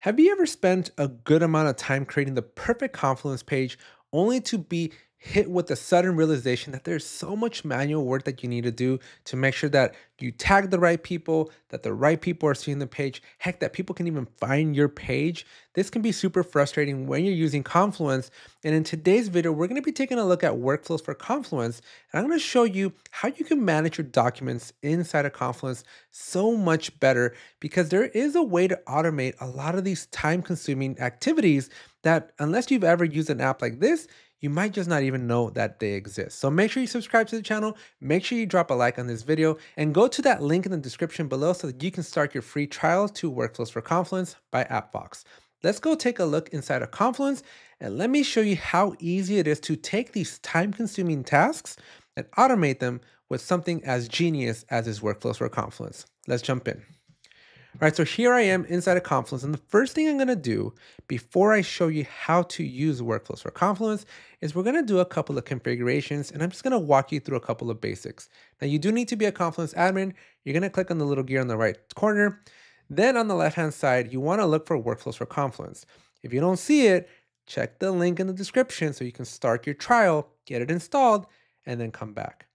Have you ever spent a good amount of time creating the perfect Confluence page only to be hit with the sudden realization that there's so much manual work that you need to do to make sure that you tag the right people, that the right people are seeing the page, heck, that people can even find your page. This can be super frustrating when you're using Confluence. And in today's video, we're going to be taking a look at workflows for Confluence. And I'm going to show you how you can manage your documents inside of Confluence so much better because there is a way to automate a lot of these time consuming activities that unless you've ever used an app like this, you might just not even know that they exist. So make sure you subscribe to the channel, make sure you drop a like on this video, and go to that link in the description below so that you can start your free trial to Workflows for Confluence by AppFox. Let's go take a look inside of Confluence and let me show you how easy it is to take these time-consuming tasks and automate them with something as genius as is Workflows for Confluence. Let's jump in. All right, so here I am inside of Confluence, and the first thing I'm gonna do before I show you how to use workflows for Confluence is we're gonna do a couple of configurations, and I'm just gonna walk you through a couple of basics. Now, you do need to be a Confluence admin. You're gonna click on the little gear on the right corner. Then on the left-hand side, you wanna look for workflows for Confluence. If you don't see it, check the link in the description so you can start your trial, get it installed, and then come back.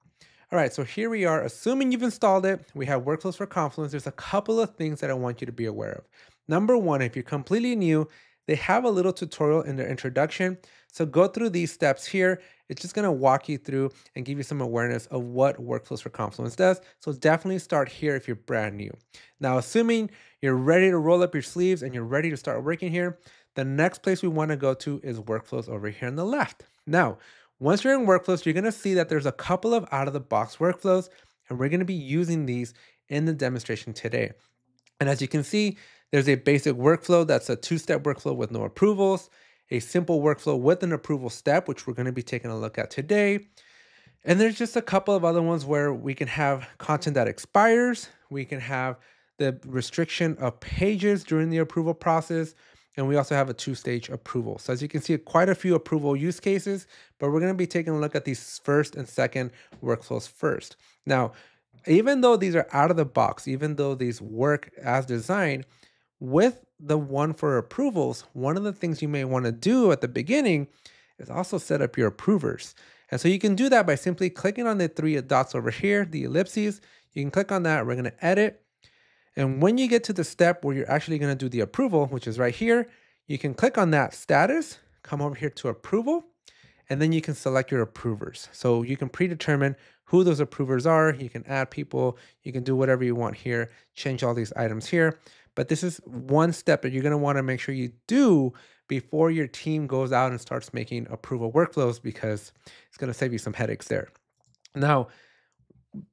All right, so here we are. Assuming you've installed it, we have workflows for Confluence. There's a couple of things that I want you to be aware of. Number one, if you're completely new, they have a little tutorial in their introduction. So go through these steps here. It's just gonna walk you through and give you some awareness of what Workflows for Confluence does. So definitely start here if you're brand new. Now, assuming you're ready to roll up your sleeves and you're ready to start working here, the next place we wanna go to is Workflows over here on the left. Now, once you're in workflows, you're going to see that there's a couple of out of the box workflows, and we're going to be using these in the demonstration today. And as you can see, there's a basic workflow that's a two-step workflow with no approvals, a simple workflow with an approval step, which we're going to be taking a look at today. And there's just a couple of other ones where we can have content that expires, we can have the restriction of pages during the approval process, and we also have a two-stage approval. So as you can see, quite a few approval use cases, but we're gonna be taking a look at these first and second workflows first. Now, even though these are out of the box, even though these work as designed, with the one for approvals, one of the things you may wanna do at the beginning is also set up your approvers. And so you can do that by simply clicking on the three dots over here, the ellipses. You can click on that, we're gonna edit, and when you get to the step where you're actually going to do the approval, which is right here, you can click on that status, come over here to approval, and then you can select your approvers. So you can predetermine who those approvers are. You can add people. You can do whatever you want here, change all these items here. But this is one step that you're going to want to make sure you do before your team goes out and starts making approval workflows because it's going to save you some headaches there. Now,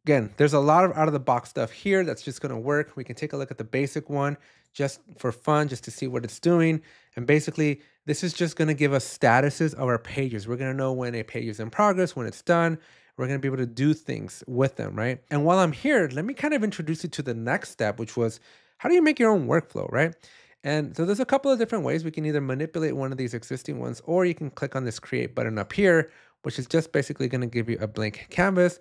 again, there's a lot of out of the box stuff here that's just going to work. We can take a look at the basic one just for fun, just to see what it's doing. And basically, this is just going to give us statuses of our pages. We're going to know when a page is in progress, when it's done. We're going to be able to do things with them, right? And while I'm here, let me kind of introduce you to the next step, which was how do you make your own workflow, right? And so there's a couple of different ways. We can either manipulate one of these existing ones, or you can click on this create button up here, which is just basically going to give you a blank canvas.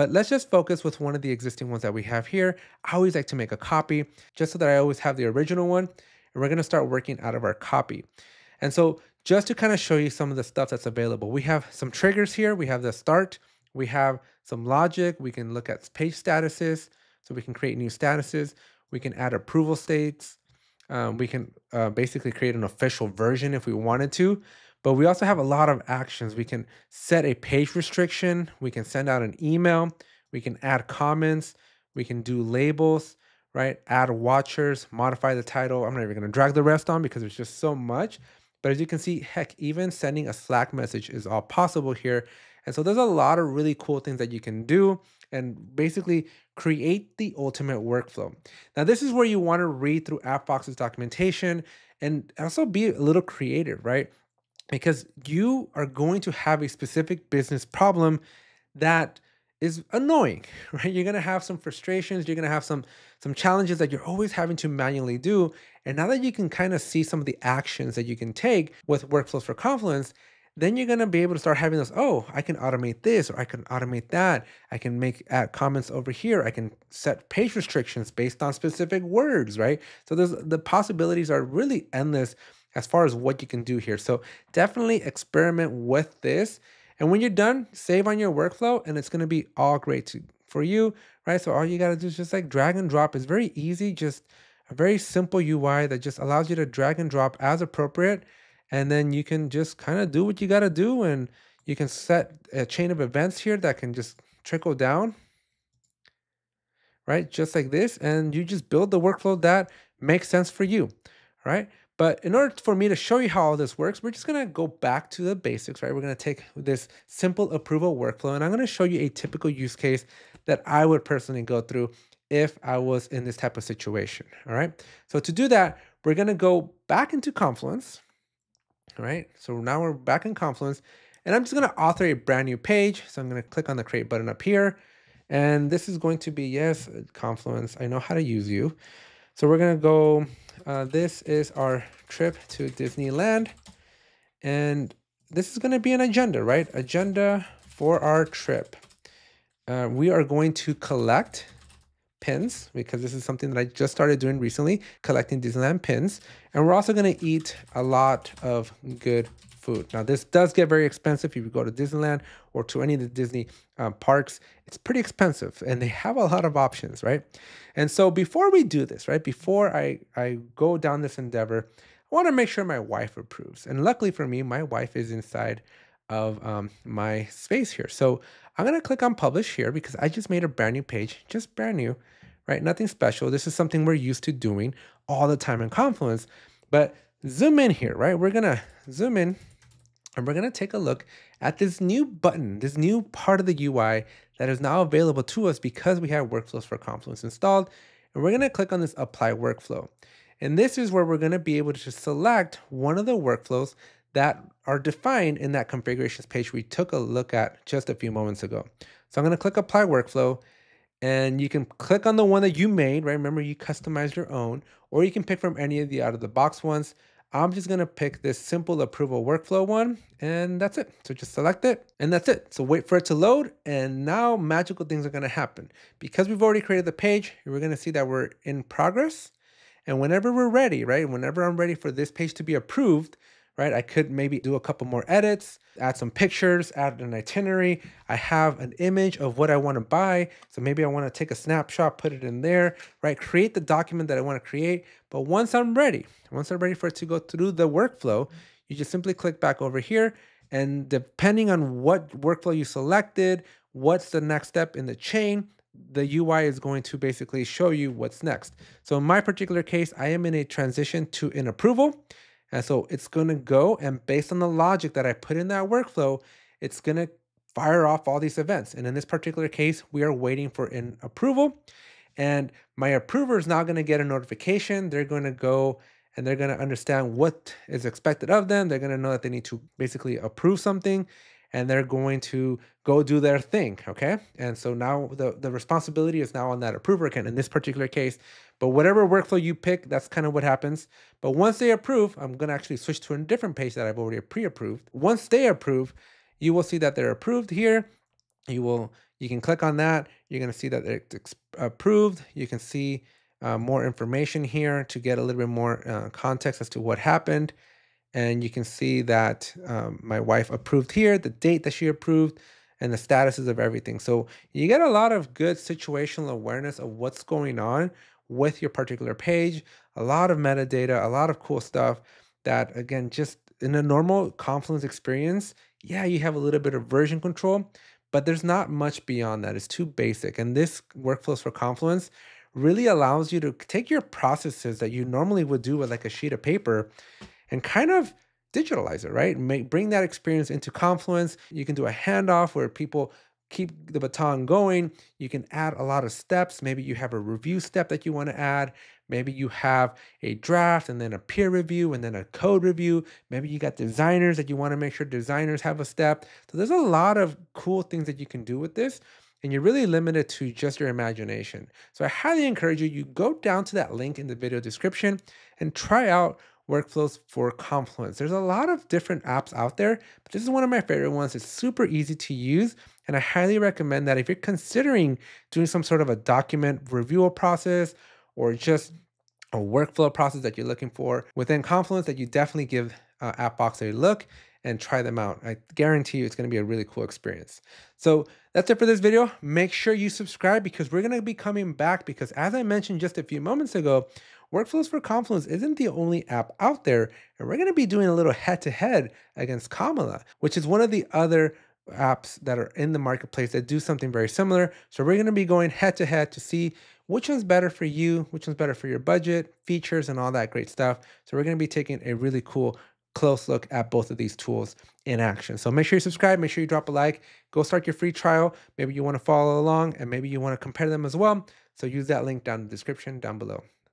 But let's just focus with one of the existing ones that we have here. I always like to make a copy just so that I always have the original one. And we're gonna start working out of our copy. And so just to kind of show you some of the stuff that's available, we have some triggers here. We have the start, we have some logic. We can look at page statuses. So we can create new statuses. We can add approval states. Um, we can uh, basically create an official version if we wanted to. But we also have a lot of actions. We can set a page restriction. We can send out an email. We can add comments. We can do labels, right? Add watchers, modify the title. I'm not even going to drag the rest on because there's just so much. But as you can see, heck, even sending a Slack message is all possible here. And so there's a lot of really cool things that you can do and basically create the ultimate workflow. Now, this is where you want to read through AppFox's documentation and also be a little creative, right? Because you are going to have a specific business problem that is annoying, right? You're gonna have some frustrations, you're gonna have some some challenges that you're always having to manually do. And now that you can kind of see some of the actions that you can take with workflows for Confluence, then you're gonna be able to start having those Oh, I can automate this, or I can automate that. I can make comments over here. I can set page restrictions based on specific words, right? So there's the possibilities are really endless as far as what you can do here. So definitely experiment with this. And when you're done, save on your workflow, and it's gonna be all great to, for you, right? So all you gotta do is just like drag and drop. It's very easy, just a very simple UI that just allows you to drag and drop as appropriate and then you can just kind of do what you got to do and you can set a chain of events here that can just trickle down right just like this and you just build the workflow that makes sense for you right but in order for me to show you how all this works we're just to go back to the basics right we're to take this simple approval workflow and i'm to show you a typical use case that i would personally go through if i was in this type of situation all right so to do that we're to go back into confluence all right? So now we're back in Confluence and I'm just to author a brand new page. So I'm to click on the create button up here. And this is going to be, yes, Confluence, I know how to use you. So we're going to go, uh, this is our trip to Disneyland. And this is going to be an agenda, right? Agenda for our trip. Uh, we are going to collect pins because this is something that I just started doing recently, collecting Disneyland pins. And we're also going to eat a lot of good food. Now, this does get very expensive if you go to Disneyland or to any of the Disney uh, parks. It's pretty expensive and they have a lot of options, right? And so before we do this, right, before I, I go down this endeavor, I want to make sure my wife approves. And luckily for me, my wife is inside of um, my space here. So I'm going to click on publish here because I just made a brand new page, just brand new, right? Nothing special. This is something we're used to doing all the time in Confluence. But zoom in here, right? We're going to zoom in and we're going to take a look at this new button, this new part of the UI that is now available to us because we have workflows for Confluence installed. And we're going to click on this apply workflow. And this is where we're going to be able to select one of the workflows that are defined in that configurations page we took a look at just a few moments ago. So I'm going to click apply workflow and you can click on the one that you made, right? Remember you customized your own, or you can pick from any of the out of the box ones. I'm just gonna pick this simple approval workflow one and that's it. So just select it and that's it. So wait for it to load and now magical things are gonna happen. Because we've already created the page, we're gonna see that we're in progress. And whenever we're ready, right? Whenever I'm ready for this page to be approved, right? I could maybe do a couple more edits, add some pictures, add an itinerary. I have an image of what I want to buy. So maybe I want to take a snapshot, put it in there, right? Create the document that I want to create. But once I'm ready, once I'm ready for it to go through the workflow, you just simply click back over here. And depending on what workflow you selected, what's the next step in the chain, the UI is going to basically show you what's next. So in my particular case, I am in a transition to an approval. And so it's going to go and based on the logic that I put in that workflow, it's going to fire off all these events. And in this particular case, we are waiting for an approval. And my approver is now going to get a notification. They're going to go and they're going to understand what is expected of them. They're going to know that they need to basically approve something and they're going to go do their thing. Okay. And so now the, the responsibility is now on that approver account in this particular case. But whatever workflow you pick, that's kind of what happens. But once they approve, I'm going to actually switch to a different page that I've already pre-approved. Once they approve, you will see that they're approved here. You will, you can click on that. You're going to see that it's approved. You can see uh, more information here to get a little bit more uh, context as to what happened. And you can see that um, my wife approved here, the date that she approved, and the statuses of everything. So you get a lot of good situational awareness of what's going on with your particular page, a lot of metadata, a lot of cool stuff that, again, just in a normal Confluence experience, yeah, you have a little bit of version control, but there's not much beyond that. It's too basic. And this workflows for Confluence really allows you to take your processes that you normally would do with like a sheet of paper and kind of digitalize it, right? Make bring that experience into Confluence. You can do a handoff where people keep the baton going. You can add a lot of steps. Maybe you have a review step that you want to add. Maybe you have a draft and then a peer review and then a code review. Maybe you got designers that you want to make sure designers have a step. So there's a lot of cool things that you can do with this and you're really limited to just your imagination. So I highly encourage you, you go down to that link in the video description and try out workflows for Confluence. There's a lot of different apps out there, but this is one of my favorite ones. It's super easy to use, and I highly recommend that if you're considering doing some sort of a document review process or just a workflow process that you're looking for within Confluence, that you definitely give uh, AppFox a look and try them out. I guarantee you it's going to be a really cool experience. So that's it for this video. Make sure you subscribe because we're going to be coming back because as I mentioned just a few moments ago, Workflows for Confluence isn't the only app out there, and we're going to be doing a little head to head against Comala, which is one of the other apps that are in the marketplace that do something very similar. So we're going to be going head to head to see which one's better for you, which one's better for your budget, features, and all that great stuff. So we're going to be taking a really cool close look at both of these tools in action. So make sure you subscribe, make sure you drop a like, go start your free trial. Maybe you want to follow along and maybe you want to compare them as well. So use that link down in the description down below.